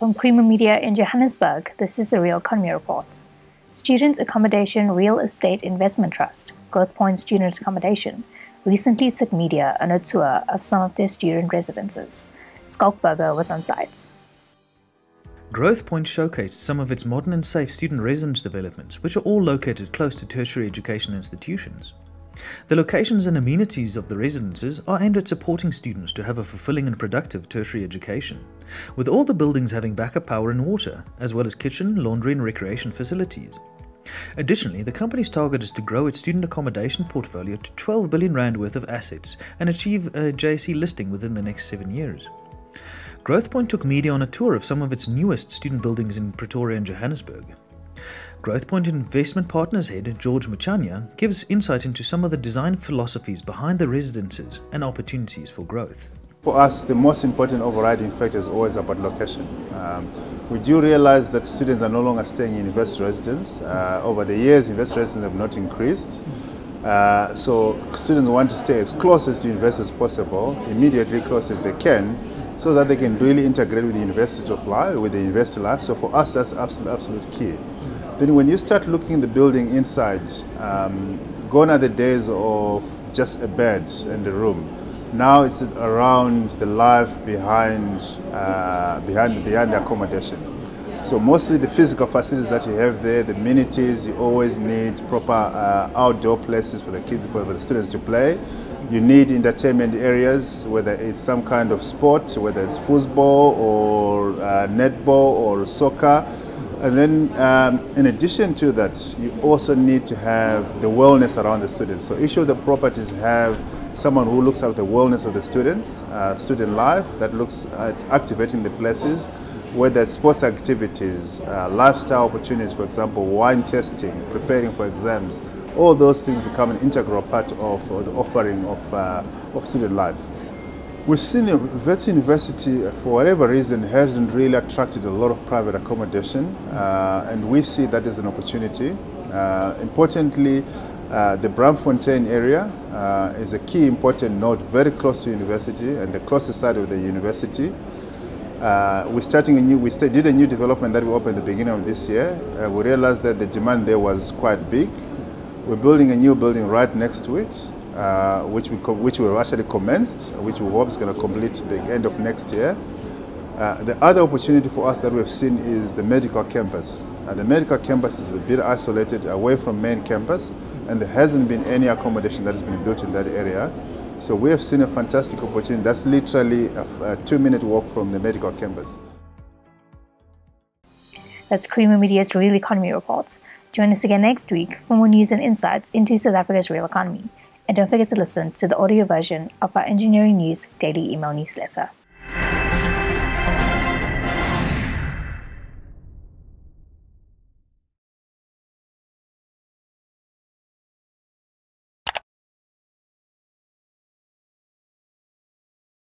From Creamer Media in Johannesburg, this is the Real Economy Report. Student Accommodation Real Estate Investment Trust, Growthpoint Student Accommodation, recently took media on a tour of some of their student residences. Schalk Burger was on site. Growthpoint showcased some of its modern and safe student residence developments, which are all located close to tertiary education institutions. The locations and amenities of the residences are aimed at supporting students to have a fulfilling and productive tertiary education, with all the buildings having backup power and water, as well as kitchen, laundry, and recreation facilities. Additionally, the company's target is to grow its student accommodation portfolio to 12 billion rand worth of assets and achieve a JSE listing within the next seven years. Growthpoint took media on a tour of some of its newest student buildings in Pretoria and Johannesburg. Growthpoint Investment Partners head George Muchanya gives insight into some of the design philosophies behind the residences and opportunities for growth. For us, the most important overriding factor is always about location. Um, we do realize that students are no longer staying in university residence. Uh, over the years, university residence have not increased. Uh, so students want to stay as close as to university as possible, immediately close if they can, so that they can really integrate with the university of life, with the university life. So for us, that's absolute, absolute key. Then when you start looking the building inside, um, gone are the days of just a bed and a room. Now it's around the life behind, uh, behind, behind the accommodation. So mostly the physical facilities that you have there, the amenities, you always need proper uh, outdoor places for the kids, for the students to play. You need entertainment areas, whether it's some kind of sport, whether it's football or uh, netball or soccer. And then um, in addition to that, you also need to have the wellness around the students. So each of the properties have someone who looks at the wellness of the students, uh, student life, that looks at activating the places, whether it's sports activities, uh, lifestyle opportunities, for example, wine testing, preparing for exams, all those things become an integral part of the offering of, uh, of student life. We've seen Wits University, uh, for whatever reason, hasn't really attracted a lot of private accommodation, uh, and we see that as an opportunity. Uh, importantly, uh, the Braamfontein area uh, is a key important node very close to university and the closest side of the university. Uh, we're starting a new, we did a new development that we opened at the beginning of this year. we realized that the demand there was quite big. We're building a new building right next to it uh, which we which we have actually commenced, which we hope is going to complete the end of next year. Uh, the other opportunity for us that we've seen is the medical campus. Uh, the medical campus is a bit isolated away from main campus, and there hasn't been any accommodation that has been built in that area. So we have seen a fantastic opportunity. That's literally a, a two-minute walk from the medical campus. That's Creamer Media's Real Economy Report. Join us again next week for more news and insights into South Africa's real economy. And don't forget to listen to the audio version of our Engineering News daily email newsletter.